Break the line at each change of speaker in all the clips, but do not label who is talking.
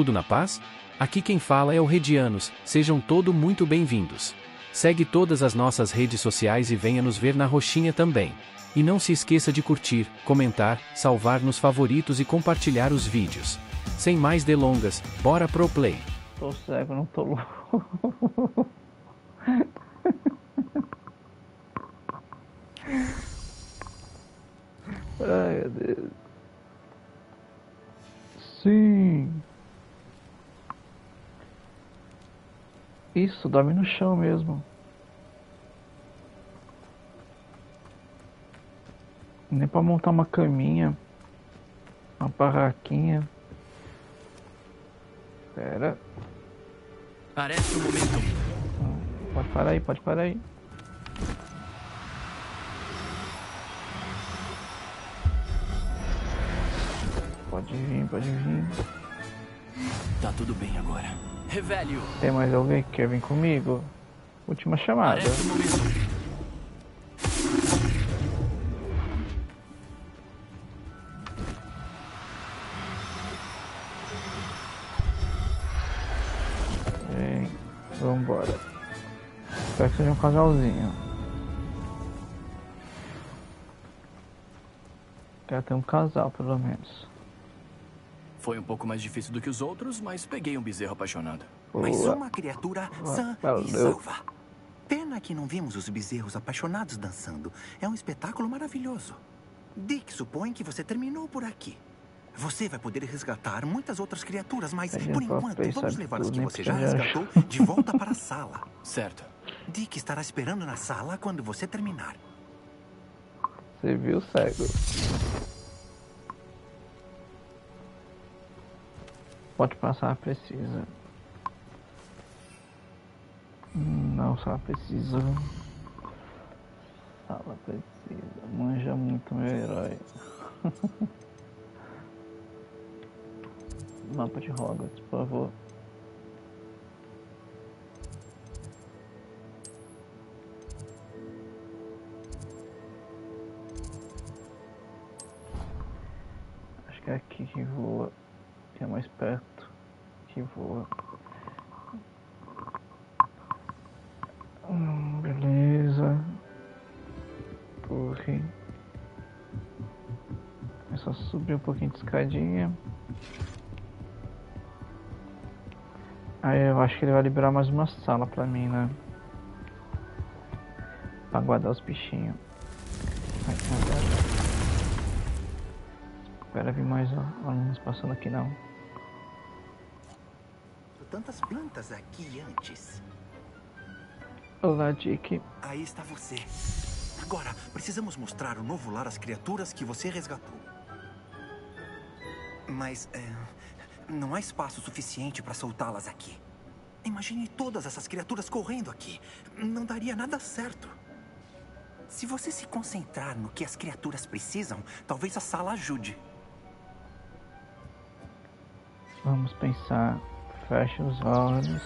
Tudo na paz? Aqui quem fala é o Redianos, sejam todos muito bem-vindos. Segue todas as nossas redes sociais e venha nos ver na roxinha também. E não se esqueça de curtir, comentar, salvar nos favoritos e compartilhar os vídeos. Sem mais delongas, bora pro play.
Tô cego, não tô louco. Ai, meu Deus. Sim. Isso, dorme no chão mesmo. Nem pra montar uma caminha. Uma barraquinha. Pera.
Parece o momento.
Pode parar aí, pode parar aí. Pode vir, pode vir.
Tá tudo bem agora. Revelio.
Tem mais alguém que quer vir comigo? Última chamada. Vem, vambora. Espero que seja um casalzinho. Quero ter um casal, pelo menos.
Foi um pouco mais difícil do que os outros, mas peguei um bezerro apaixonado.
Boa.
uma criatura sã e salva. Pena que não vimos os bezerros apaixonados dançando. É um espetáculo maravilhoso. Dick supõe que você terminou por aqui. Você vai poder resgatar muitas outras criaturas, mas por enquanto vamos levar as que você já resgatou de volta para a sala.
Certo.
Dick estará esperando na sala quando você terminar.
Você viu, cego? Pode passar, precisa. Não, só precisa. Sala precisa. Manja muito meu herói. Mapa de Hogwarts, por favor. Acho que é aqui que voa. Que é mais perto. Que voa. Hum, beleza. Torre. É só subir um pouquinho de escadinha. Aí eu acho que ele vai liberar mais uma sala pra mim, né? Pra guardar os bichinhos. Ai. Espera vir mais alunos passando aqui não.
Tantas plantas aqui antes.
Olá, Dick.
Aí está você. Agora, precisamos mostrar o novo lar às criaturas que você resgatou. Mas é, não há espaço suficiente para soltá-las aqui. Imagine todas essas criaturas correndo aqui. Não daria nada certo. Se você se concentrar no que as criaturas precisam, talvez a sala ajude.
Vamos pensar. Feche os olhos.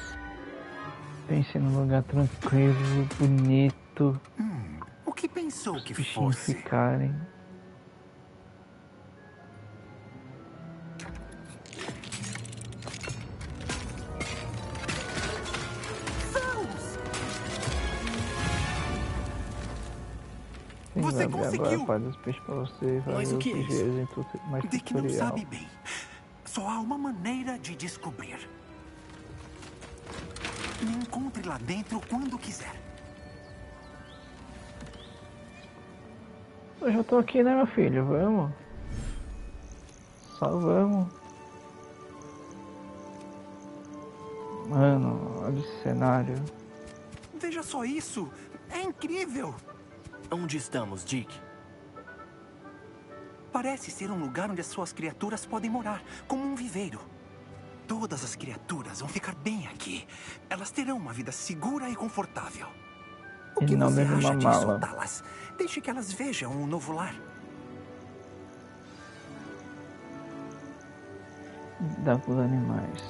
Pense num lugar tranquilo, bonito.
Hum, o que pensou que fosse?
ficarem.
Você conseguiu!
para os peixes para você. Vai
Mas o que é isso?
ligeiros em tudo mais
Dick não
tutorial.
sabe bem. Só há uma maneira de descobrir. Me encontre lá dentro quando quiser.
Eu já tô aqui, né, meu filho? Vamos. Só vamos. Mano, olha esse cenário.
Veja só isso! É incrível!
Onde estamos, Dick?
Parece ser um lugar onde as suas criaturas podem morar, como um viveiro. Todas as criaturas vão ficar bem aqui. Elas terão uma vida segura e confortável. O
E
que
não
você acha
uma
de soltá-las? Deixe que elas vejam o novo lar.
Dá pros animais.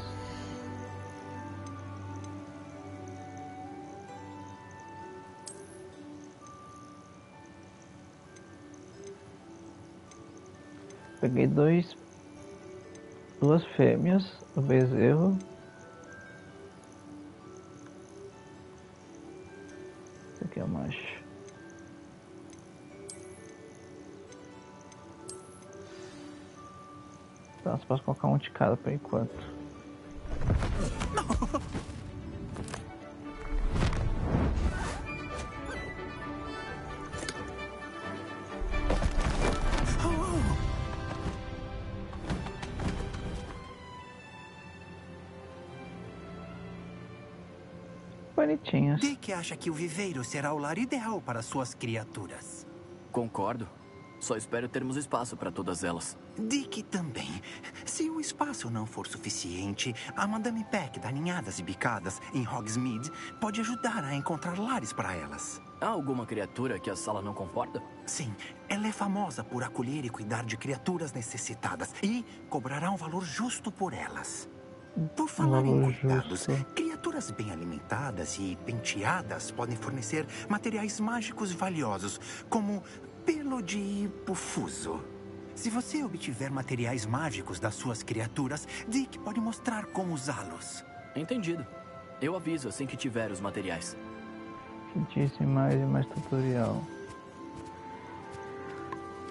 Peguei dois duas fêmeas, o bezerro. Esse aqui é o macho. Então, você pode colocar um de cada por enquanto.
Acha que o viveiro será o lar ideal para suas criaturas.
Concordo. Só espero termos espaço para todas elas.
Dick também. Se o espaço não for suficiente, a Madame Peck da Ninhadas e Bicadas, em Hogsmeade, pode ajudar a encontrar lares para elas.
Há alguma criatura que a sala não comporta?
Sim, ela é famosa por acolher e cuidar de criaturas necessitadas e cobrará um valor justo por elas. Por falar em cuidados,
justo.
Criaturas bem alimentadas e penteadas podem fornecer materiais mágicos valiosos, como pelo de hipofuso. Se você obtiver materiais mágicos das suas criaturas, Dick pode mostrar como usá-los.
Entendido. Eu aviso assim que tiver os materiais.
Disse mais e mais tutorial.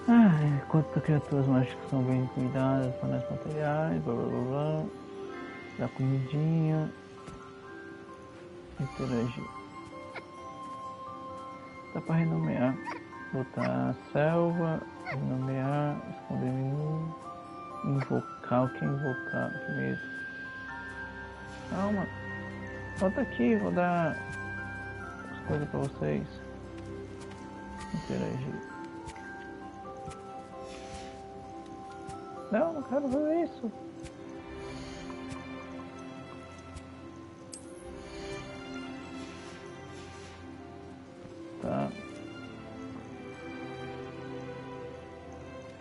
Ah, enquanto criaturas mágicas são bem cuidadas, fornecem materiais, blá blá blá blá. Dá comidinha. Interagir. Dá pra renomear. Botar selva, renomear, esconder menu. Invocar, o que invocar? Medo. Calma. Volta aqui, vou dar as coisas pra vocês. Interagir. Não, não quero fazer isso.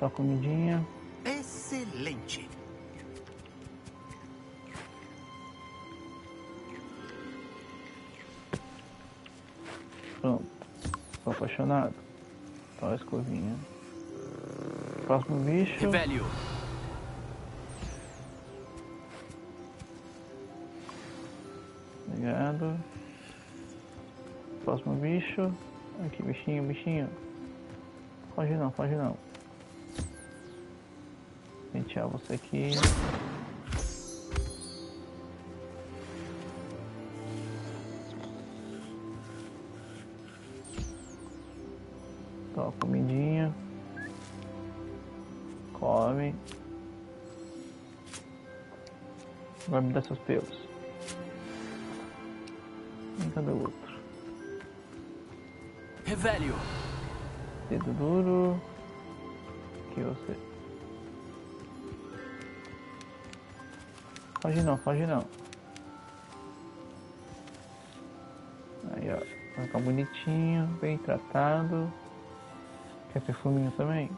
Tá comidinha.
Excelente!
Pronto. Tô apaixonado. Tá a escovinha. Próximo bicho.
Velho!
Obrigado. Próximo bicho. Aqui, bichinho, bichinho. Foge não, foge não. Pentear você aqui. Tó, comidinha. Come. Vai me dar seus pelos. E cadê o outro?
Revelio!
Dedo duro. Aqui você. Foge não, foge não. Aí ó. Vai ficar bonitinho, bem tratado. Quer perfuminho também?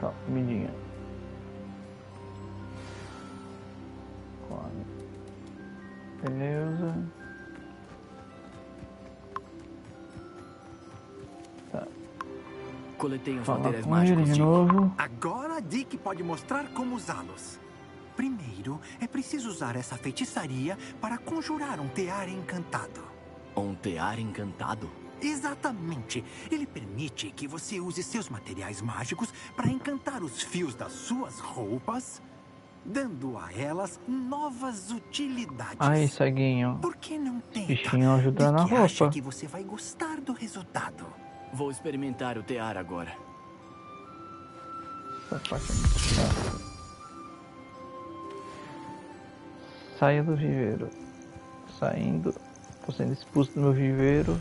Tá, comidinha. Come. Beleza. Tá.
Coletei
ele
mágicos
de
de
novo.
Agora Dick pode mostrar como usá-los. Primeiro, é preciso usar essa feitiçaria para conjurar um tear encantado.
um tear encantado.
Exatamente. Ele permite que você use seus materiais mágicos para encantar os fios das suas roupas, dando a elas novas utilidades.
Aí, ceguinho.
Por que não tenta?
Bichinho ajuda na
Dick acha
roupa.
que você vai gostar do resultado.
Vou experimentar o tear agora.
Essa parte é muito chata. Saia do viveiro. Saindo. Tô sendo expulso do meu viveiro.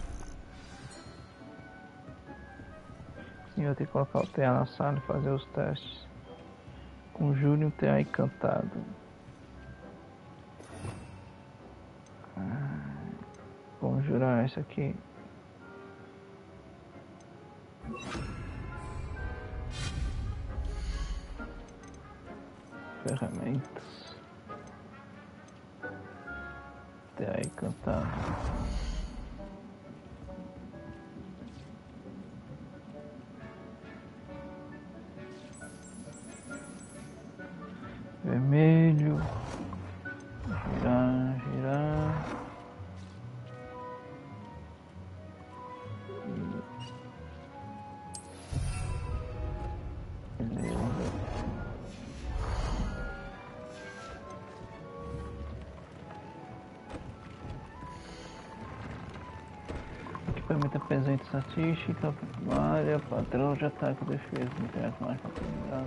E eu ter que colocar o TA na sala e fazer os testes. Conjure um TA encantado. Ah, Conjurar esse aqui. ferramentas. Até aí cantar. Vermelho. Estatística, área, padrão de ataque defesa, interessa mais para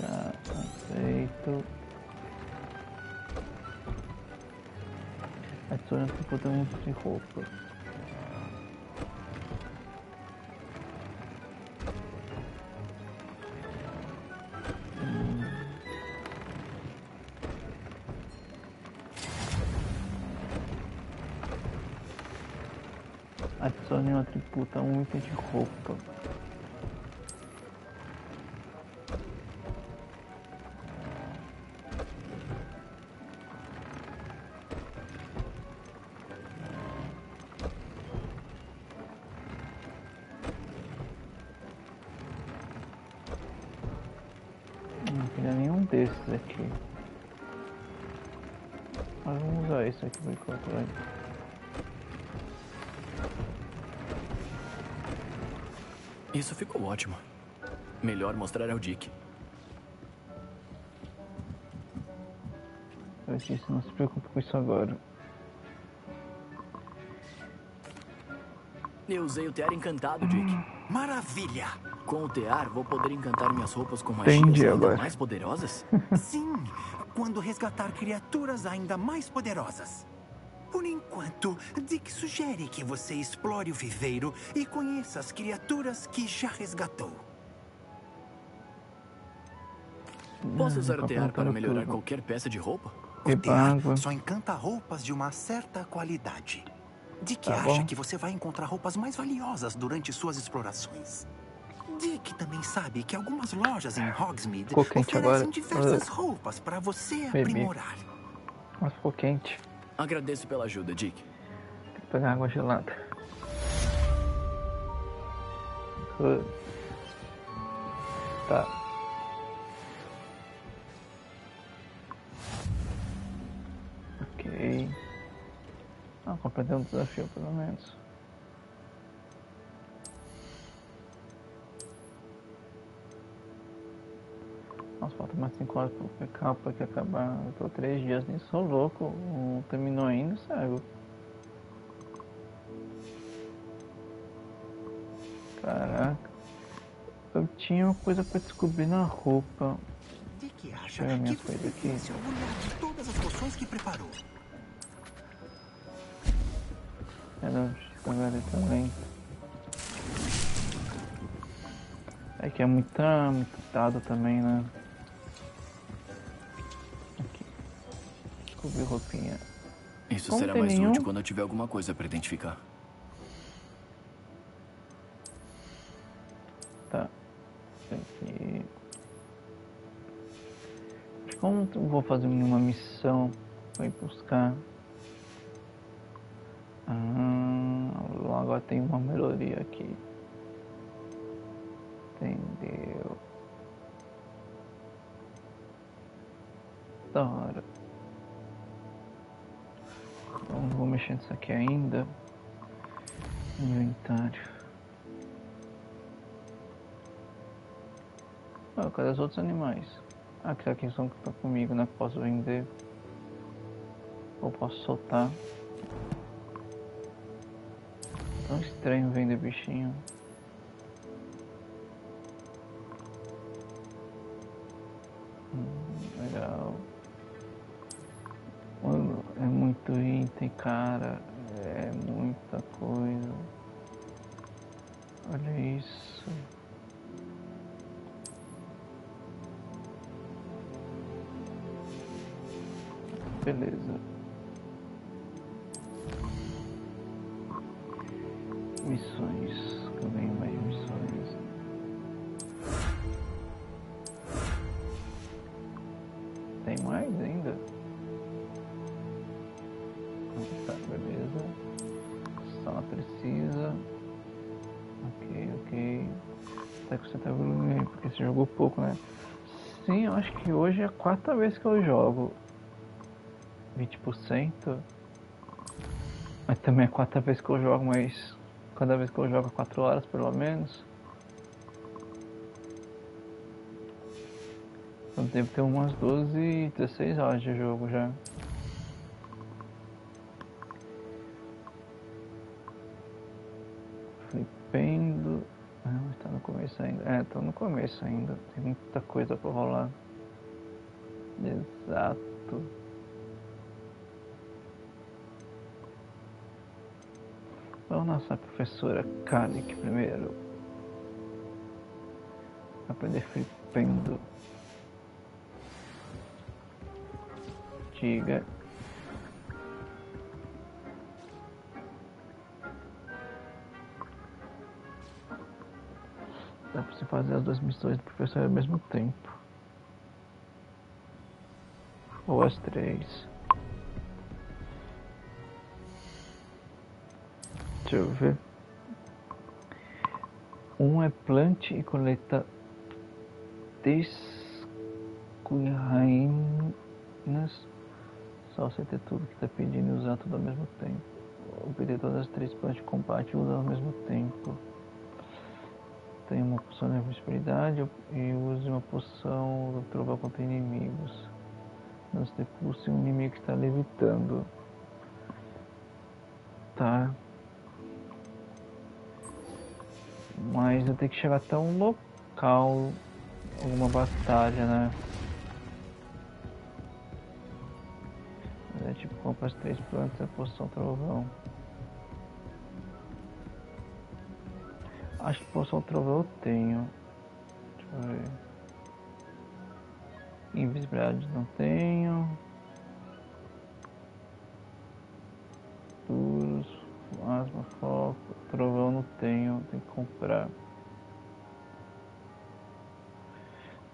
Tá, aceito. Adicione comportamento de roupa. Atributo a um de roupa. Não queria nenhum desses aqui. Mas vamos usar esse aqui por enquanto.
Isso ficou ótimo. Melhor mostrar ao Dick.
Eu disse, não se preocupe com isso agora.
Eu usei o tear encantado, Dick.
Maravilha!
Com o tear, vou poder encantar minhas roupas com
Entendi
magias ainda
agora.
mais poderosas?
Sim, quando resgatar criaturas ainda mais poderosas. Por enquanto, Dick sugere que você explore o viveiro e conheça as criaturas que já resgatou.
Posso usar o tear para melhorar qualquer peça de roupa?
O tear só encanta roupas de uma certa qualidade. Dick
Tá
acha
bom.
que você vai encontrar roupas mais valiosas durante suas explorações. Dick também sabe que algumas lojas em Hogsmeade oferecem
agora.
diversas
Ah.
roupas para você
Bebi.
aprimorar.
Mas ficou quente.
Agradeço pela ajuda, Dick.
Tem que pegar água gelada. Tá. Ok. Ah, completei um desafio pelo menos. Nossa, falta mais 5 horas pro PK pra que acabar. Eu tô 3 dias nisso, sou louco. Não terminou ainda, cego. Caraca. Eu tinha uma coisa pra descobrir na roupa.
Dick acha
Pega minha
que
coisa aqui.
de todas as poções que preparou.
Era ali também. É que é muita, muito dado também, né? Descobri roupinha.
Isso
Como
será mais
nenhum?
útil quando eu tiver alguma coisa para identificar.
Tá. Isso aqui. Como eu vou fazer uma missão pra ir buscar. Ah, agora tem uma melhoria aqui. Mexer nisso aqui ainda. Inventário. Ah, cadê os outros animais? Ah, que aqui são que estão comigo, né? Que posso vender. Ou posso soltar. Tão estranho vender bichinho. Cara. É muita coisa. Olha isso. Beleza. Quarta vez que eu jogo 20%. Mas também é a quarta vez que eu jogo, mas cada vez que eu jogo 4 é horas pelo menos. Então devo ter umas 12, 16 horas de jogo já. Flipendo. Ah, está no começo ainda. É, tô no começo ainda. Tem muita coisa pra rolar. Exato. Vamos nossa professora Kanik primeiro. Aprender flipendo. Diga. Dá pra você fazer as duas missões do professor ao mesmo tempo. Ou as três. Deixa eu ver. Um é plante e coleta descuirrainas. Só você ter tudo que está pedindo e usar tudo ao mesmo tempo. Obter todas as três plantas de combate e usar ao mesmo tempo. Tem uma poção de invisibilidade e use uma poção do trovão contra inimigos. Não se depulse um inimigo que está levitando. Tá. Mas eu tenho que chegar até um local, alguma batalha, né? É tipo, compra as três plantas e a poção trovão. Acho que poção trovão eu tenho. Deixa eu ver. Invisibilidade não tenho. Duros, asma, foco, trovão não tenho, tem que comprar.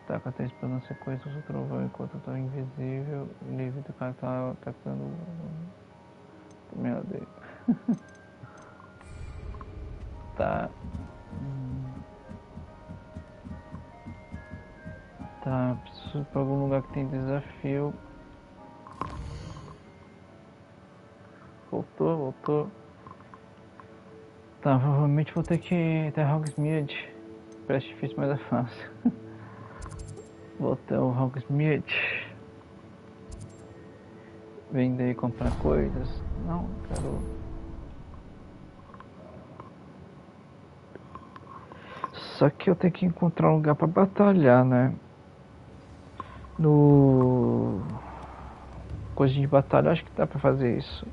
Tá, três planos na sequência do trovão enquanto eu tô invisível. Livre do cara tá atacando. Meu Deus. tá. Tá, preciso pra algum lugar que tem desafio. Voltou, voltou. Tá, provavelmente vou ter que ir até Hogsmeade. Parece difícil, mas é fácil. vou até o Hogsmeade. Vender e comprar coisas. Não, quero. Só que eu tenho que encontrar um lugar para batalhar, né? No coisa de batalha, acho que dá pra fazer isso.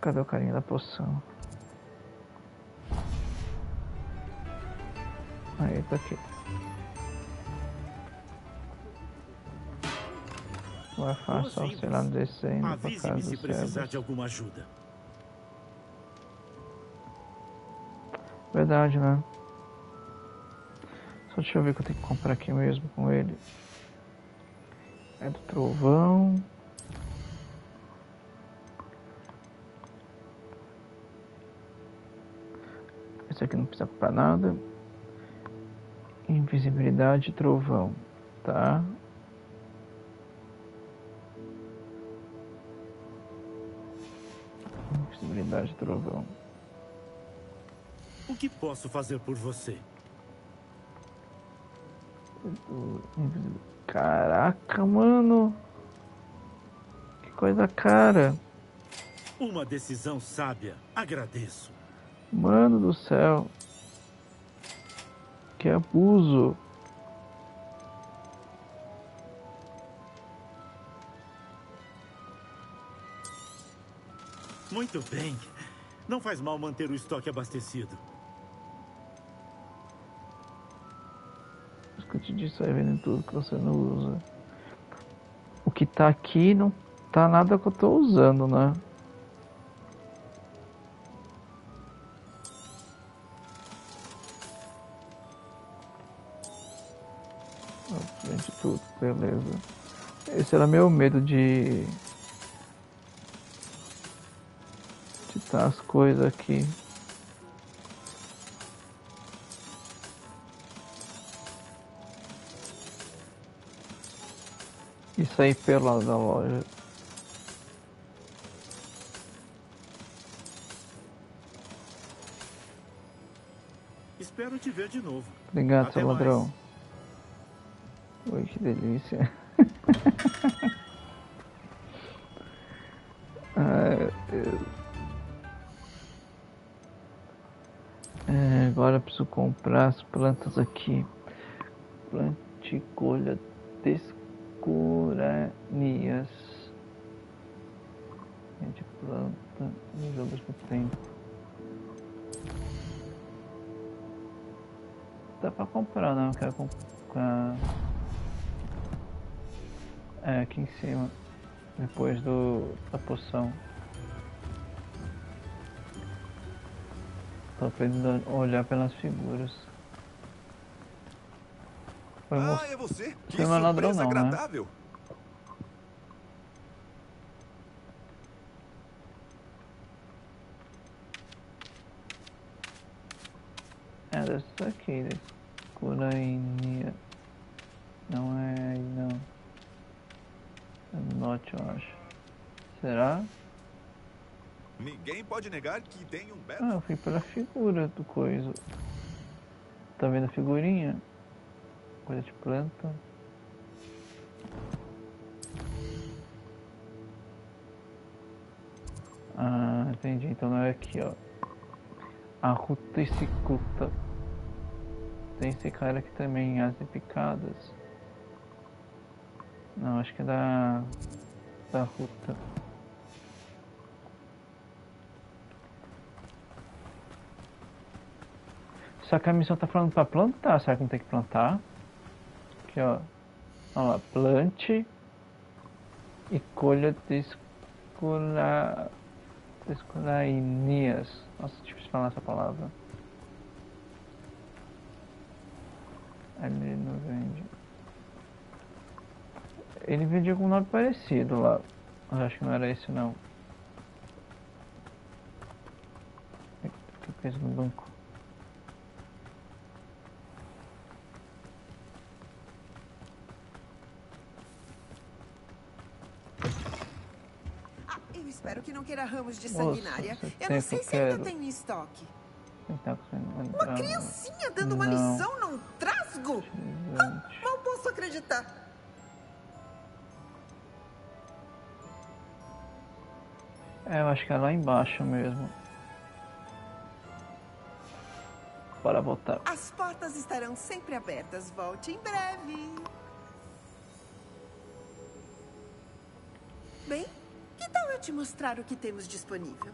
Cadê o carinha da poção? Aí, tá aqui. Vai fácil, sei lá, descendo pra casa
se precisar de alguma ajuda.
Verdade, né? Só deixa eu ver o que eu tenho que comprar aqui mesmo com ele. É do trovão. Esse aqui não precisa comprar nada. Invisibilidade trovão, tá? Invisibilidade trovão.
O que posso fazer por você?
Caraca, mano. Que coisa cara.
Uma decisão sábia. Agradeço.
Mano do céu. Que abuso.
Muito bem. Não faz mal manter o estoque abastecido.
Te disse, vai vendo tudo que você não usa. O que tá aqui não tá nada que eu tô usando, né? Vende tudo, beleza. Esse era meu medo de. de tá as coisas aqui. E sair pela da loja.
Espero te ver de novo.
Obrigado,
Até
seu
mais.
ladrão. Oi, que delícia. Ai. É, agora preciso comprar as plantas aqui. Planticolha descuranias. Gente, planta e ao mesmo tempo. Dá pra comprar, não? Eu quero comprar. É, aqui em cima. Depois do da poção. Tô aprendendo a olhar pelas figuras. Foi
Ah, é você? Que
não é ladrão não, né?
agradável.
É, deve ser aqui. Curainia. Não é não. É no norte, eu acho. Será?
Ninguém pode negar que tem um belo...
Ah, eu fui pela figura do coisa. Tá vendo a figurinha? Coisa de planta. Ah, entendi. Então não é aqui, ó. A ruta cicuta. Tem esse cara aqui também, as picadas. Não, acho que é da. da ruta. Só que a missão tá falando pra plantar, será que não tem que plantar? Aqui ó. Olha lá, plante e colha descula... desculainias. Nossa, difícil falar essa palavra. Ele não vende. Ele vendia com um nome parecido lá. Mas acho que não era esse não. O que eu fiz no banco?
Ah, eu espero que não queira ramos de sanguinária. Eu não sei se ainda tem em estoque.
Tentar
Uma criancinha dando uma lição num trasgo?
Gente.
Mal posso acreditar.
É, eu acho que é lá embaixo mesmo. Bora voltar.
As portas estarão sempre abertas. Volte em breve. Te mostrar o que temos disponível?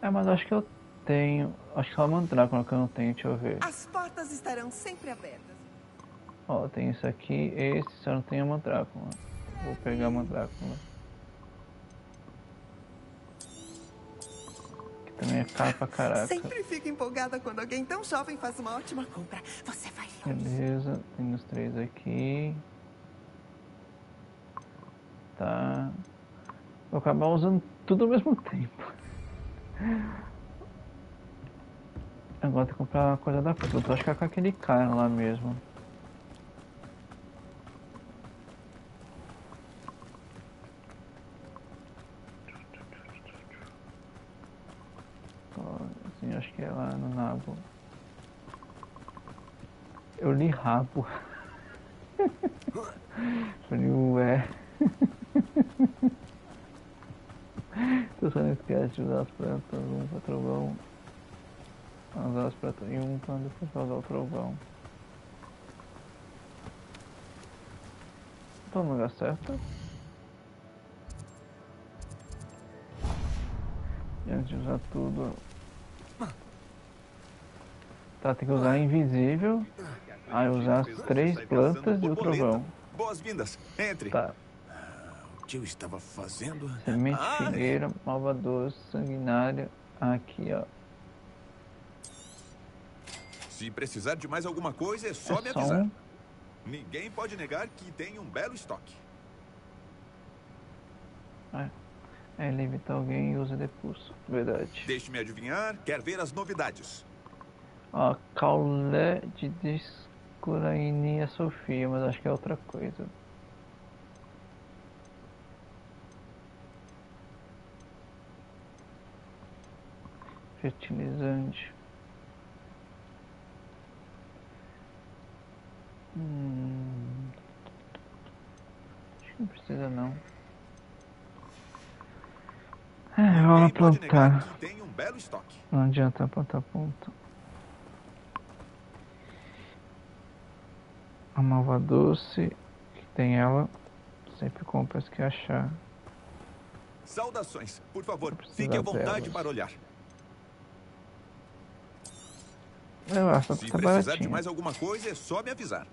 É, mas acho que eu tenho. Acho que é uma mandrácula que eu não tenho, deixa eu ver.
As portas estarão sempre abertas.
Ó, tem esse aqui, esse, só não tem a mandrácula. Vou pegar a mandrácula. Que também é caro pra caraca.
Sempre fico empolgada quando alguém tão jovem faz uma ótima compra. Você vai longe.
Beleza, tem os três aqui. Tá. Vou acabar usando tudo ao mesmo tempo. Agora tem que comprar uma coisa da fruta. Acho que é com aquele cara lá mesmo. Assim, acho que é lá no nabo. Eu li rabo. Eu li. Tu não esquece de usar as plantas, um pra trovão. Usar as plantas e um pra depois usar o trovão. Tô no lugar certo. E antes de usar tudo. Tá, tem que usar invisível. Aí usar as três plantas e o trovão.
Boas-vindas. Entre.
Tá.
O tio estava fazendo.
Semente
Ah,
figueira, malva doce, sanguinária. Aqui, ó.
Se precisar de mais alguma coisa, é só
é
me
só
avisar.
um.
Ninguém pode negar que tem um belo estoque.
É, ele evita alguém e usa depulso. Verdade.
Deixe-me adivinhar, quer ver as novidades.
Ó, caulé de descurainia Sofia, mas acho que é outra coisa. Fertilizante. Hum, acho que não precisa não. É, vamos plantar. Não adianta plantar ponta. A malva doce, que tem ela, sempre compra as que achar.
Saudações. Por favor, fique à vontade
delas.
para olhar.
Eu acho que
Se
tá
precisar de
baratinho.
mais alguma coisa, é só me avisar.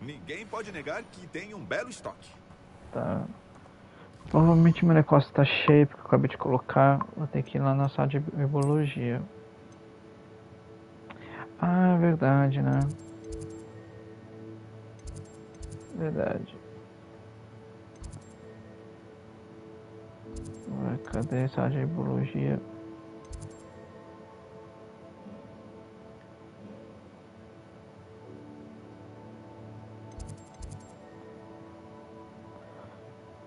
Ninguém pode negar que tem um belo estoque.
Tá. Provavelmente meu negócio tá cheio, porque eu acabei de colocar. Vou ter que ir lá na sala de herbologia. Ah, é verdade, né? Verdade. Cadê a sala de herbologia?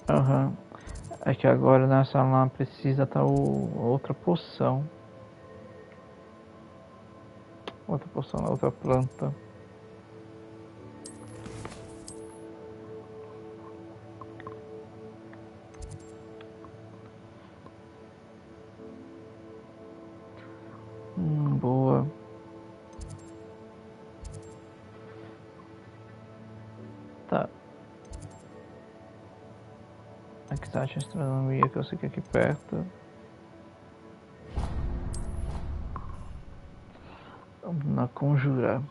Aham. É que agora nessa lá precisa tá o outra poção. Outra poção outra planta. Sei que aqui perto. Vamos na conjurar.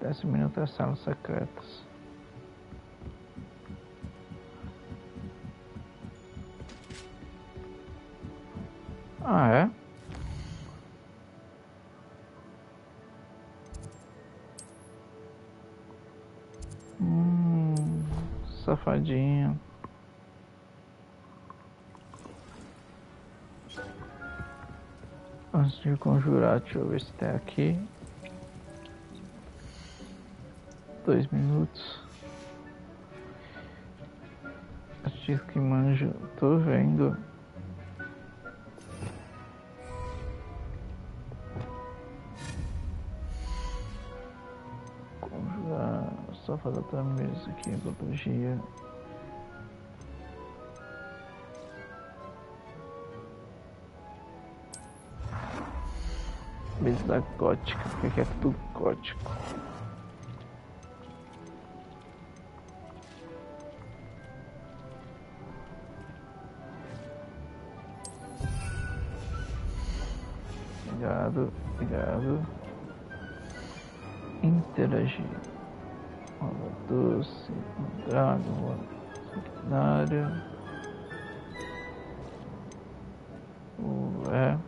Décimo minuto das salas secretas. Ah, é? Safadinho. Antes de conjurar, deixa eu ver se tá aqui. Dois minutos. Diz que manjo. Tô vendo. Fazer outra mesa aqui, biologia. Mesa gótica, porque aqui é tudo gótico. Obrigado, obrigado. Interagir. Doce, drago, rola secundária. Ué.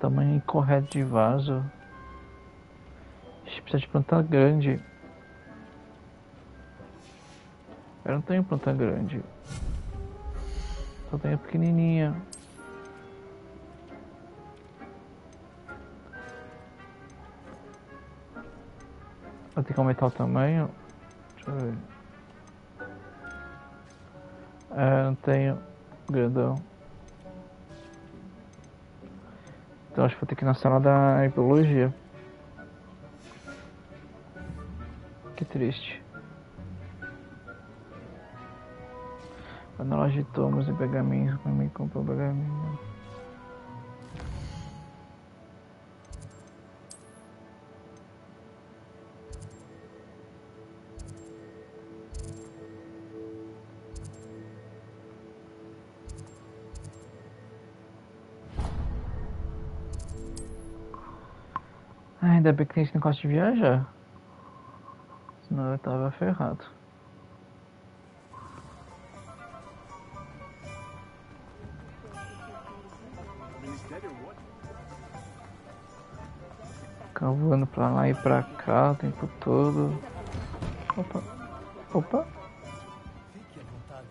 Tamanho incorreto de vaso. A gente precisa de planta grande. Eu não tenho planta grande. Só tenho pequenininha. Vou ter que aumentar o tamanho. Deixa eu ver. É, não tenho grandão. Então acho que vou ter que ir na sala da biologia. Que triste. Na loja de tomos e pergaminhos. Minha mãe comprou pergaminho. Ah, ainda bem que tem esse negócio de viajar. Senão eu tava ferrado. Voando pra lá e pra cá o tempo todo. Opa. Opa.
Fique à vontade.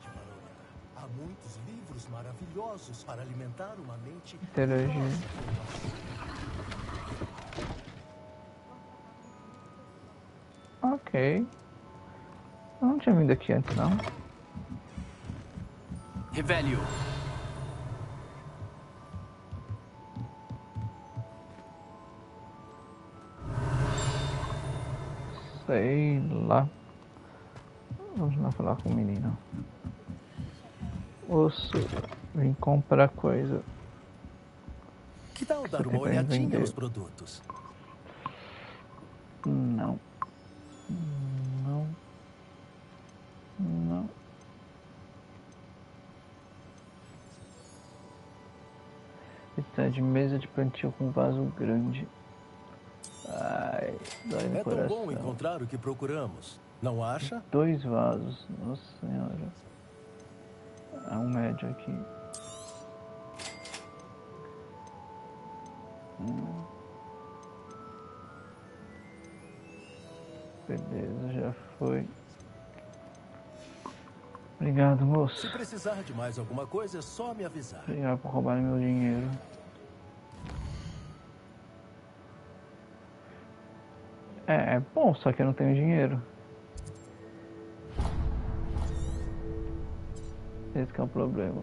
Há muitos livros maravilhosos para alimentar uma mente.
Interagir. Ok. Eu não tinha vindo aqui antes, não.
Revelio.
Sei lá. Vamos lá falar com o menino. Osso, vim comprar coisa.
Que tal dar uma olhadinha
vender?
nos produtos?
Não. Não. Não. Está de mesa de plantio com vaso grande. Ai, dói no
É tão bom
coração.
encontrar o que procuramos. Não acha?
Dois vasos, nossa senhora. Há um médio aqui. Hum. Beleza, já foi. Obrigado, moço.
Se precisar de mais alguma coisa, é só me avisar.
Obrigado por roubar meu dinheiro. É, é bom, só que eu não tenho dinheiro. Esse é o problema.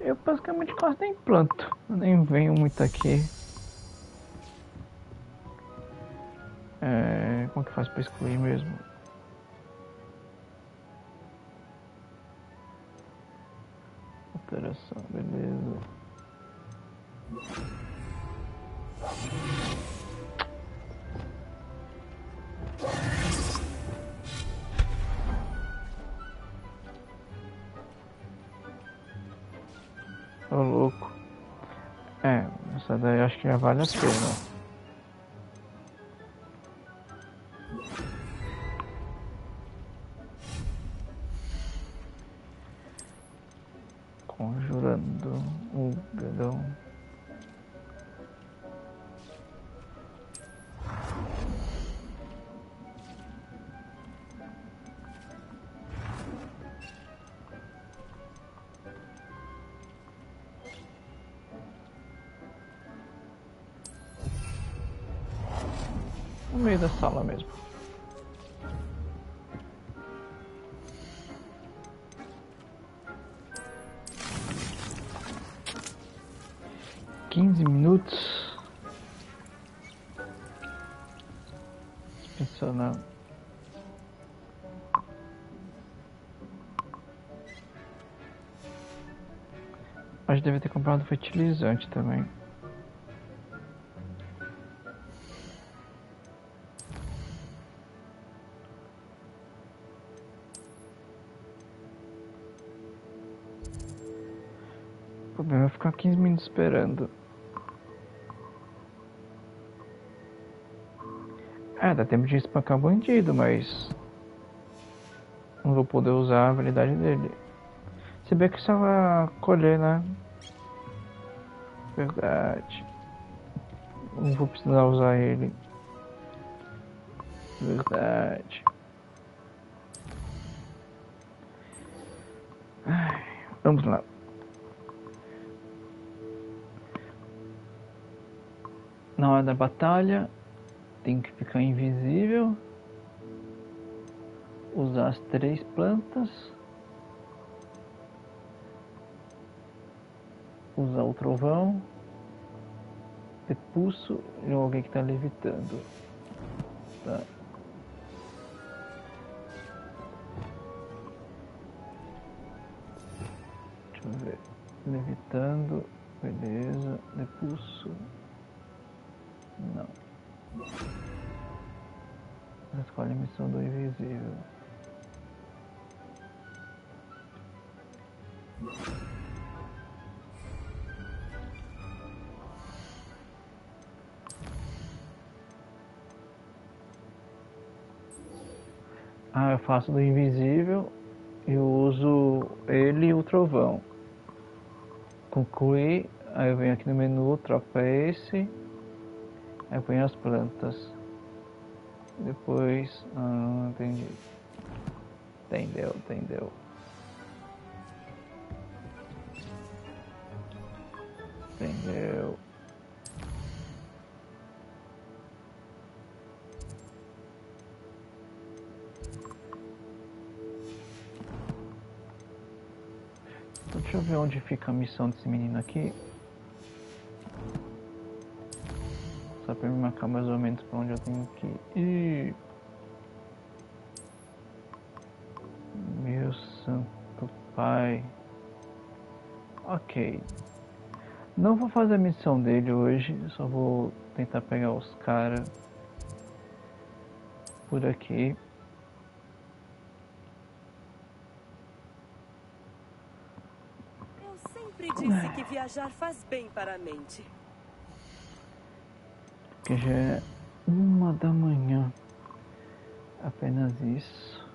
Eu basicamente quase nem planto. Eu nem venho muito aqui. É, como que faz pra excluir mesmo? Beleza. Ô louco. É, essa daí acho que já vale a pena. Comprado fertilizante também. O problema é ficar 15 minutos esperando. É, dá tempo de espancar o bandido, mas. Não vou poder usar a habilidade dele. Se bem que só vai colher, né? Verdade. Não vou precisar usar ele. Verdade. Ai, vamos lá. Na hora da batalha, tem que ficar invisível. Usar as três plantas. Usar o trovão. Ter pulso e alguém que está levitando. Tá. Deixa eu ver. Levitando. Beleza. De pulso. Não. Escolhe a missão do invisível. Ah, eu faço do invisível e uso ele e o trovão. Concluir, aí eu venho aqui no menu, troco esse, aí eu ponho as plantas. Depois, ah, entendi. Entendeu, entendeu. Entendeu. Onde fica a missão desse menino aqui. Só pra me marcar mais ou menos pra onde eu tenho que ir. Meu santo pai. Ok. Não vou fazer a missão dele hoje, só vou tentar pegar os caras por aqui.
Eu sempre disse que viajar faz bem para a mente.
Que já é uma da manhã. Apenas isso.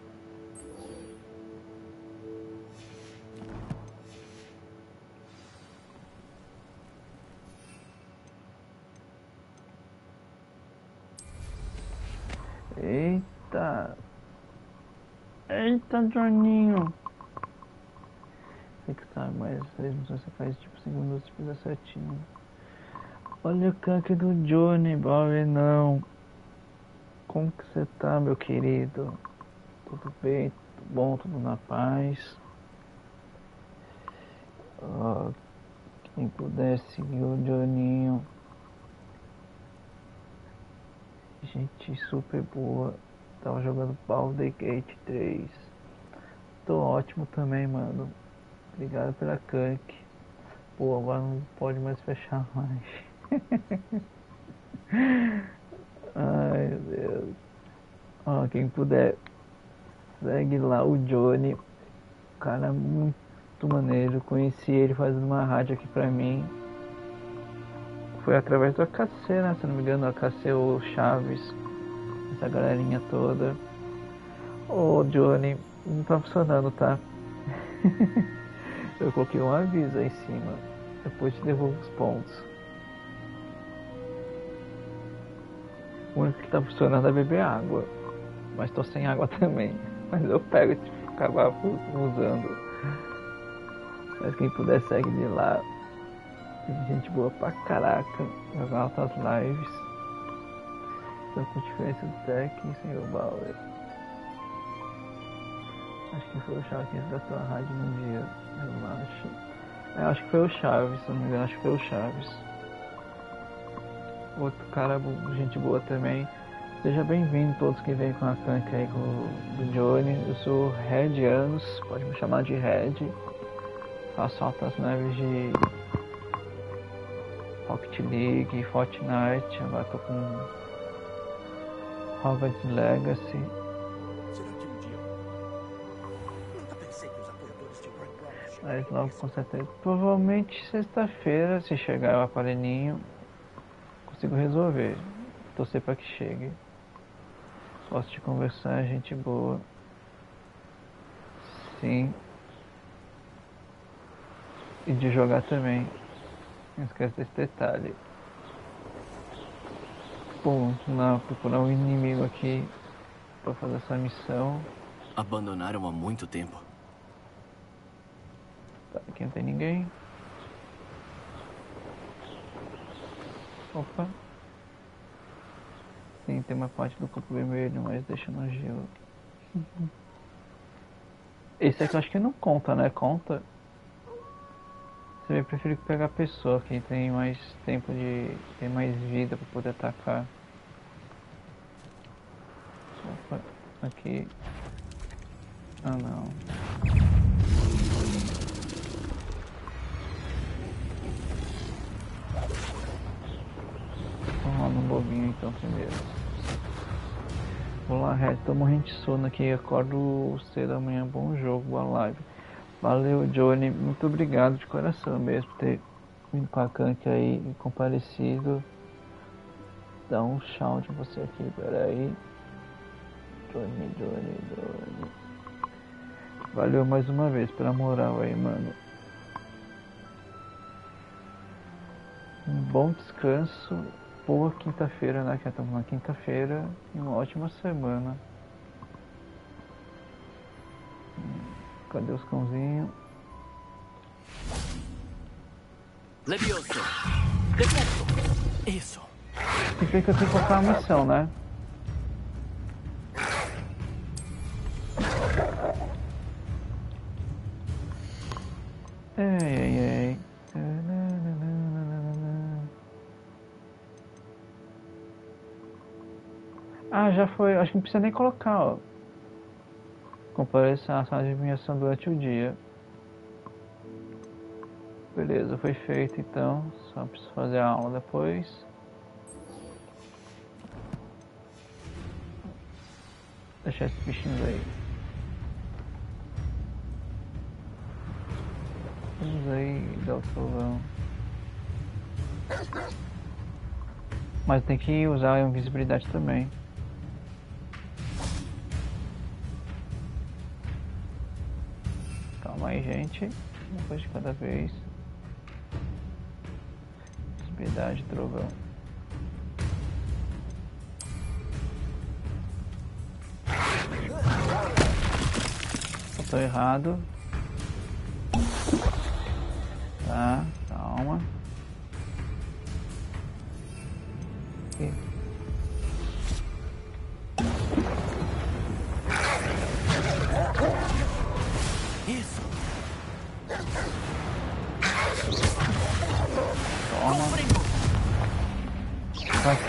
Eita! Eita, Johninho! Mais três missões você faz tipo 5 minutos e fizer certinho. Olha o canque do Johnny, Bauer não. Como que você tá, meu querido? Tudo bem? Tudo bom? Tudo na paz? Ó, quem puder seguir o Johninho. Gente super boa. Tava jogando Baldur's Gate 3. Tô ótimo também, mano. Obrigado pela cank. Pô, agora não pode mais fechar mais. Ai meu Deus. Ó, quem puder, segue lá o Johnny. Cara muito maneiro. Conheci ele fazendo uma rádio aqui pra mim. Foi através do AKC, né? Se não me engano, AKC ou Chaves. Essa galerinha toda. Ô Johnny, não tá funcionando, tá? Eu coloquei um aviso aí em cima. Depois te devolvo os pontos. O único que tá funcionando é beber água. Mas tô sem água também. Mas eu pego e acabar usando. Mas quem puder segue de lá. Tem gente boa pra caraca. Jogar altas lives. Só com diferença do e senhor Bauer. Acho que foi o Chaves que resgatou a rádio num dia. Eu acho. É, acho que foi o Chaves, se não me engano, acho que foi o Chaves. Outro cara, gente boa também. Seja bem-vindo todos que vêm com a canca aí com, do Johnny. Eu sou Red Anos, pode me chamar de Red. Faço altas neves de Rocket League, Fortnite, agora tô com Hogwarts Legacy. Mas logo com certeza. Provavelmente sexta-feira, se chegar o aparelhinho, consigo resolver. Torcer para que chegue. Gosto de conversar, gente boa. Sim. E de jogar também. Não esquece desse detalhe. Bom, não, procurar um inimigo aqui para fazer essa missão.
Abandonaram há muito tempo.
Tá, aqui não tem ninguém. Opa. Sim, tem uma parte do corpo vermelho, mas deixa no gelo. Esse aqui eu acho que não conta, né? Conta. Eu prefiro pegar a pessoa que tem mais tempo de. tem mais vida para poder atacar. Opa, aqui. Ah não. Lá no bobinho então primeiro. Vou lá, Red, tô morrendo de sono aqui, acordo cedo amanhã, bom jogo, boa live. Valeu, Johnny, muito obrigado de coração mesmo por ter vindo com a canca aí e comparecido. Dá um shout em você aqui, peraí. Drone, drone, drone. Valeu mais uma vez pela moral aí, mano. Um bom descanso. Boa quinta-feira, né? Que estamos na quinta-feira. E uma ótima semana. Cadê os cãozinhos?
Levioso. Depulso. Isso.
Significa que eu tenho que colocar uma missão, né? Ei, ei, já foi. Acho que não precisa nem colocar, ó. Compareça à sala de adivinhação durante o dia. Beleza, foi feito então. Só preciso fazer a aula depois. Deixar esses bichinhos aí. Vamos aí, dá o trovão. Mas tem que usar a invisibilidade também. Gente. Uma coisa de cada vez. Visibilidade, trovão. Tô errado. Tá,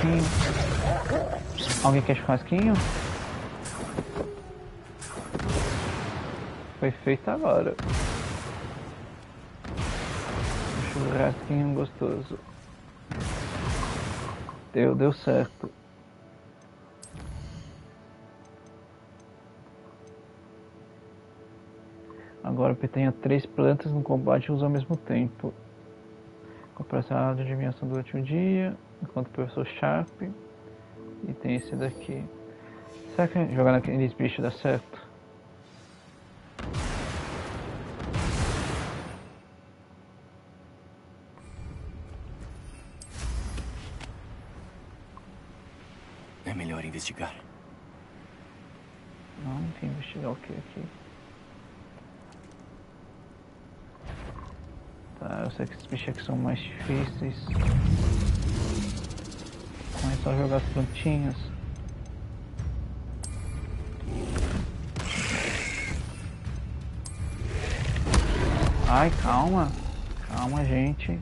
Churrasquinho. Alguém quer churrasquinho? Foi feito agora. Churrasquinho gostoso. Deu, deu certo. Agora eu tenho três plantas no combate e uso ao mesmo tempo. Comprar de adivinhação durante um dia, enquanto o professor Sharp. E tem esse daqui. Será que jogar naqueles bichos dá certo?
É melhor investigar.
Não, não tem investigar o que aqui? Tá, eu sei que esses bichos aqui são mais difíceis. Só jogar as plantinhas. Ai, calma. Calma, gente.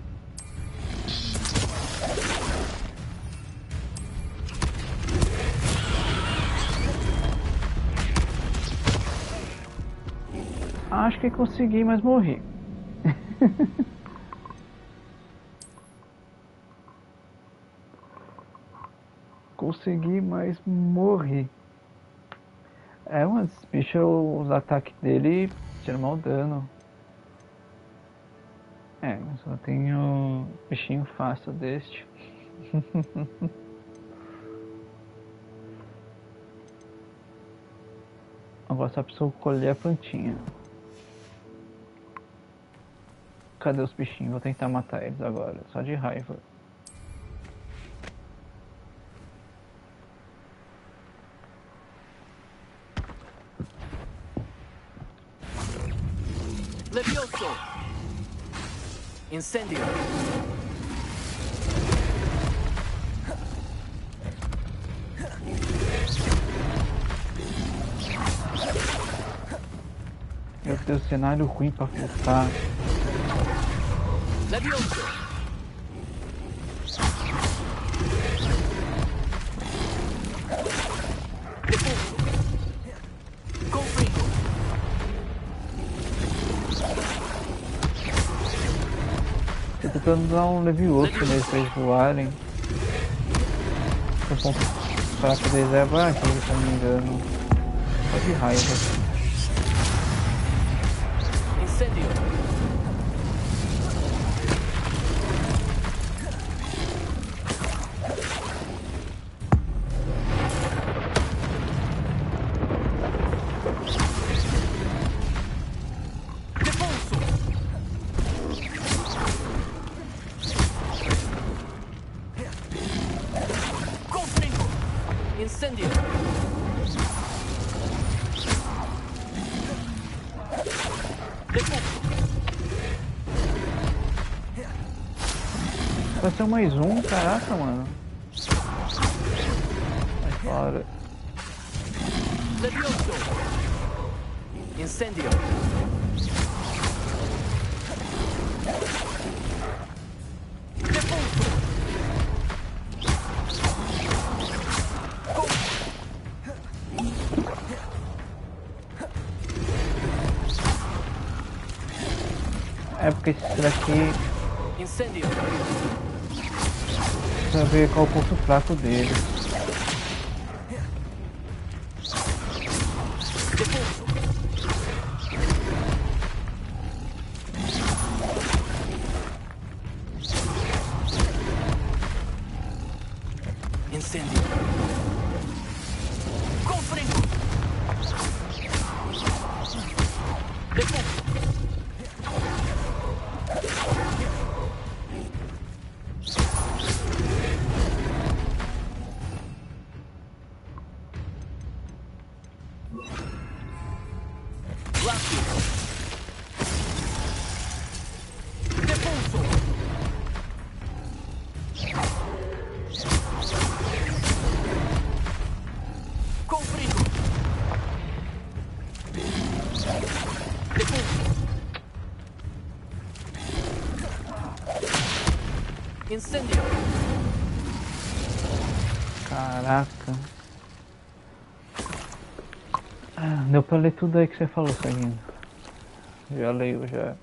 Acho que consegui, mas morri. consegui, mas morri. É, mas bicho, os ataques dele tiram mal dano. É, eu só tenho bichinho fácil deste. Agora só preciso colher a plantinha. Cadê os bichinhos? Vou tentar matar eles agora, só de raiva.
Levioso. Incendio.
Meu Deus, cenário ruim pra lutar.
Levioso.
Tentando dar um levioso neles pra eles voarem. O ponto fraco deles é baixo, se eu não me engano. Só de raiva. Vai um mais um, caraca, mano. Sai fora.
Defunto.
É porque esse daqui
Incendio.
Precisa ver qual é o ponto fraco dele. Caraca. Ah, deu pra ler tudo aí que você falou, Seguindo. Já leio, já.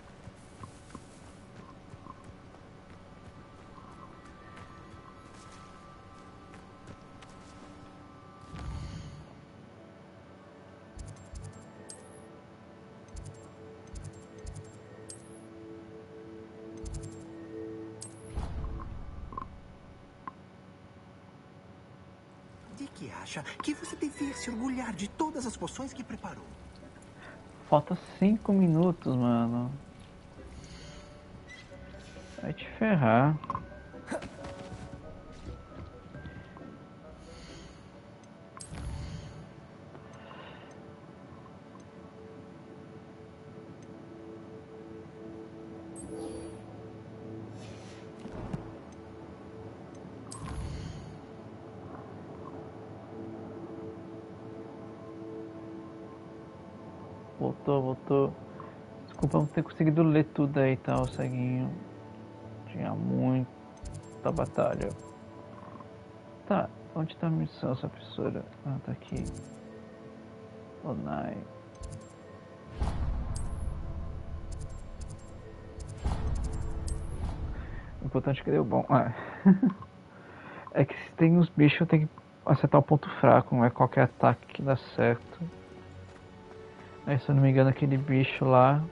Poções que preparou?
Falta 5 minutos, mano. Vai te ferrar. Ter conseguido ler tudo aí, tá, o ceguinho. Tinha muita batalha. Tá, onde tá a missão, essa professora? Ah, tá aqui. Onai. O importante é que deu bom. Ah. é que se tem os bichos, tem que acertar o ponto fraco, não é qualquer ataque que dá certo. Aí, se eu não me engano, aquele bicho lá.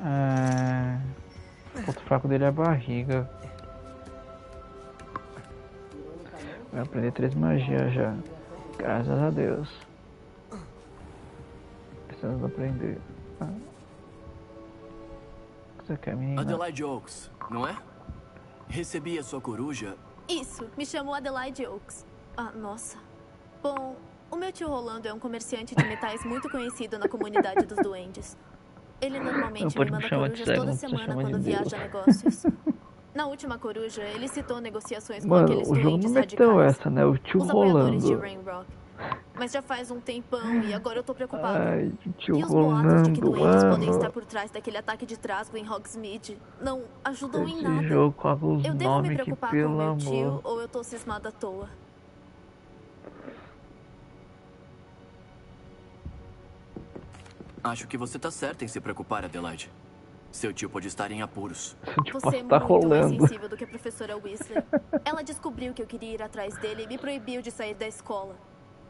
É... O ponto fraco dele é a barriga. Vai aprender três magias já. Graças a Deus. Precisamos aprender. Ah. O que você quer, menina?
Adelaide Oaks, não é? Recebi a sua coruja.
Isso, me chamo Adelaide Oaks. Ah, nossa. Bom, o meu tio Rolando é um comerciante de metais muito conhecido na comunidade dos duendes. Ele normalmente me manda
de
corujas
cego,
toda semana quando
de
viaja a negócios. Na última coruja, ele citou negociações com
Mano,
aqueles
o jogo não meteu essa, né? O tio
de
rolando.
Rain Rock. Mas já faz um tempão e agora eu tô preocupada.
Ai, tio
e os boatos de que
rolando,
duendes podem estar por trás daquele ataque de trasgo em Hogsmeade não ajudam em
Esse
nada.
jogo
Eu devo me
nomes que,
preocupar com meu tio
amor.
ou eu tô cismada à toa?
Acho que você tá certa em se preocupar, Adelaide. Seu tio pode estar em apuros.
Você é
tá
muito mais
rolando.
sensível do que a professora Weasley. Ela descobriu que eu queria ir atrás dele e me proibiu de sair da escola.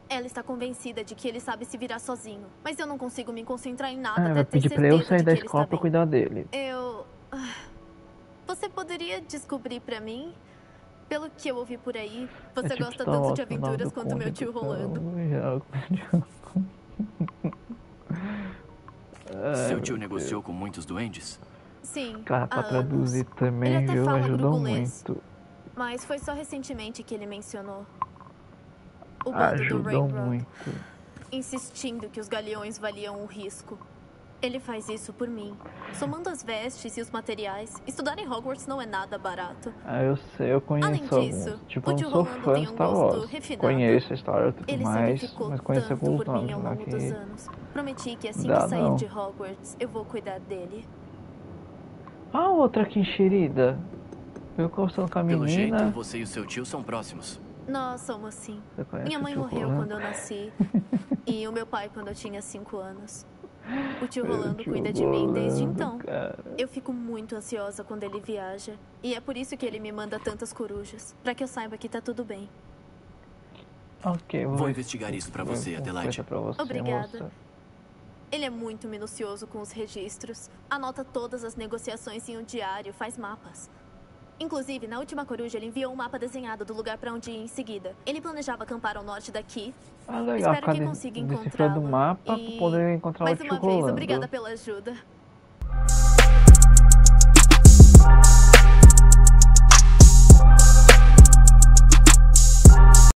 Ela está convencida de que ele sabe se virar sozinho. Mas eu não consigo me concentrar em nada
Ah,
até ter
pedir pra
certeza
eu sair
de
da escola
bem.
cuidar dele.
Eu... ah, Você poderia descobrir pra mim? Pelo que eu ouvi por aí, você
É tipo
gosta
Star
tanto de aventuras
do
quanto meu tio
do
Rolando.
Ai,
Seu tio negociou com muitos duendes?
Sim,
Cara, pra
anos.
traduzir também,
Ele até
viu?
fala
Ajudou muito.
Mas foi só recentemente que ele mencionou. o bando do
Ajudou
Railroad,
muito.
insistindo que os galeões valiam o risco. Ele faz isso por mim. Somando as vestes e os materiais, estudar em Hogwarts não é nada barato.
Ah, eu sei, eu conheço
Além disso,
alguns. Tipo,
o
não sou fã
tem um
Star
gosto
Wars.
refinado.
Conheço a história e tudo
Ele
mais,
sacrificou
mas conheço
tanto
alguns
por mim
nomes
ao
lá
longo
que...
dos anos. Prometi que assim
Dá
que sair
não.
de Hogwarts, eu vou cuidar dele.
Ah, outra aqui enxerida. Eu conversando com a
Pelo
menina.
jeito, você e o seu tio são próximos.
Nós somos sim. Minha mãe morreu quando eu nasci. e o meu pai quando eu tinha 5 anos. O tio
Meu
Rolando
tio
cuida de mim desde
Rolando,
então.
cara.
Eu fico muito ansiosa quando ele viaja. E é por isso que ele me manda tantas corujas. Pra que eu saiba que tá tudo bem.
Ok, vou,
Vou investigar isso pra
vou
você, Adelaide.
Pra você,
Obrigada.
moça.
Ele é muito minucioso com os registros. Anota todas as negociações em um diário, faz mapas. Inclusive, na última coruja, ele enviou um mapa desenhado do lugar pra onde ir em seguida. Ele planejava acampar ao norte daqui.
Ah, legal,
Espero que consiga
decifrando o
encontrá-lo.
mapa
E,
poder encontrar
Mais
o
uma
tio
vez, obrigada pela ajuda.